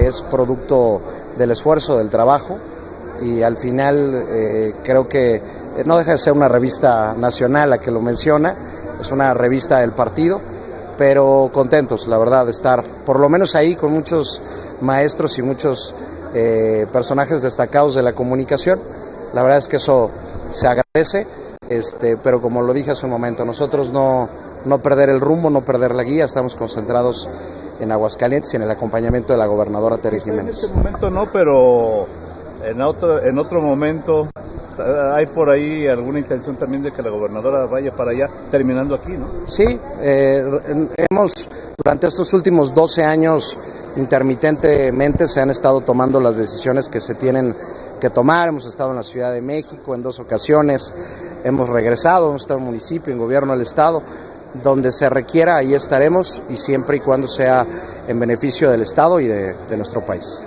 es producto del esfuerzo, del trabajo y al final eh, creo que no deja de ser una revista nacional la que lo menciona, es una revista del partido, pero contentos, la verdad, de estar por lo menos ahí con muchos maestros y muchos eh, personajes destacados de la comunicación. La verdad es que eso se agradece, este, pero como lo dije hace un momento, nosotros no, no perder el rumbo, no perder la guía, estamos concentrados en Aguascalientes y en el acompañamiento de la gobernadora Terry Jiménez. En este momento no, pero en otro, en otro momento hay por ahí alguna intención también de que la gobernadora vaya para allá, terminando aquí, ¿no? Sí, eh, hemos durante estos últimos 12 años intermitentemente se han estado tomando las decisiones que se tienen que tomar. Hemos estado en la Ciudad de México en dos ocasiones, hemos regresado, hemos estado en el municipio, en gobierno del Estado. Donde se requiera, ahí estaremos y siempre y cuando sea en beneficio del Estado y de, nuestro país.